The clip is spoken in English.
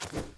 you